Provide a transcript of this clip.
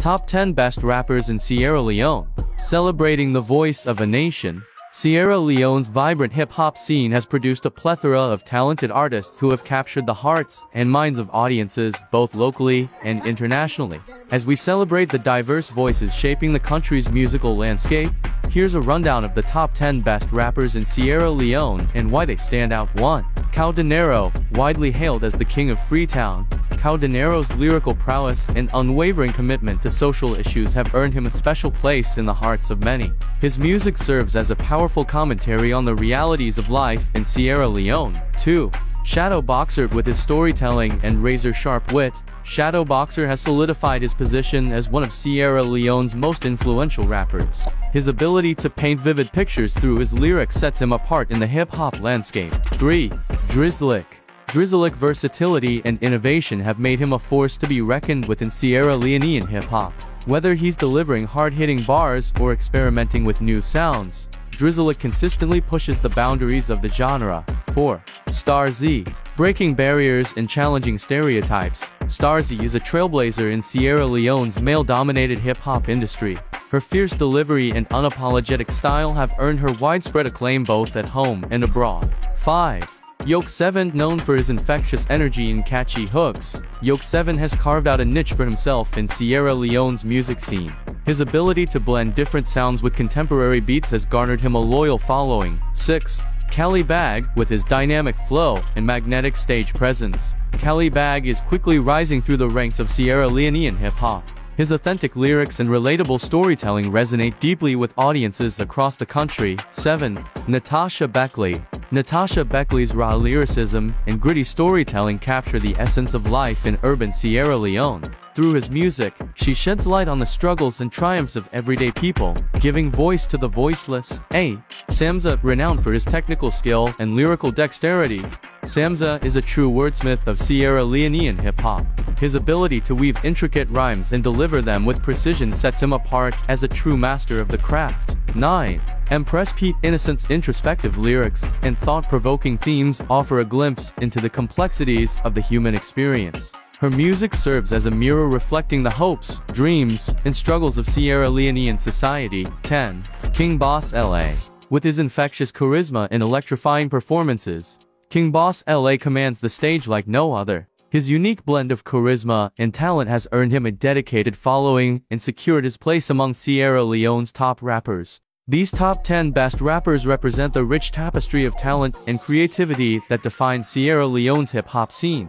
Top 10 Best Rappers in Sierra Leone. Celebrating the voice of a nation, Sierra Leone's vibrant hip-hop scene has produced a plethora of talented artists who have captured the hearts and minds of audiences both locally and internationally. As we celebrate the diverse voices shaping the country's musical landscape, here's a rundown of the top 10 best rappers in Sierra Leone and why they stand out. 1. Kao Denero, widely hailed as the king of Freetown, Kao Denero's lyrical prowess and unwavering commitment to social issues have earned him a special place in the hearts of many. His music serves as a powerful commentary on the realities of life in Sierra Leone. 2. Shadow Boxer with his storytelling and razor-sharp wit, Shadow Boxer has solidified his position as one of Sierra Leone's most influential rappers. His ability to paint vivid pictures through his lyrics sets him apart in the hip-hop landscape. 3. Drizilik Drizilik versatility and innovation have made him a force to be reckoned with in Sierra Leonean hip-hop. Whether he's delivering hard-hitting bars or experimenting with new sounds, Drizilik consistently pushes the boundaries of the genre. 4. Starz. Breaking barriers and challenging stereotypes, Starz is a trailblazer in Sierra Leone's male-dominated hip-hop industry. Her fierce delivery and unapologetic style have earned her widespread acclaim both at home and abroad. 5. Yoke 7 known for his infectious energy and catchy hooks, Yoke 7 has carved out a niche for himself in Sierra Leone's music scene. His ability to blend different sounds with contemporary beats has garnered him a loyal following. 6. Cali Bag, with his dynamic flow and magnetic stage presence. Cali Bag is quickly rising through the ranks of Sierra Leonean hip-hop. His authentic lyrics and relatable storytelling resonate deeply with audiences across the country. 7. Natasha Beckley, Natasha Beckley's raw lyricism and gritty storytelling capture the essence of life in urban Sierra Leone. Through his music, she sheds light on the struggles and triumphs of everyday people, giving voice to the voiceless. A. Samza, renowned for his technical skill and lyrical dexterity, Samza is a true wordsmith of Sierra Leonean hip-hop. His ability to weave intricate rhymes and deliver them with precision sets him apart as a true master of the craft. 9. Empress Pete Innocent's introspective lyrics and thought-provoking themes offer a glimpse into the complexities of the human experience. Her music serves as a mirror reflecting the hopes, dreams, and struggles of Sierra Leonean society. 10. King Boss LA. With his infectious charisma and electrifying performances, King Boss LA commands the stage like no other. His unique blend of charisma and talent has earned him a dedicated following and secured his place among Sierra Leone's top rappers. These top 10 best rappers represent the rich tapestry of talent and creativity that defines Sierra Leone's hip-hop scene.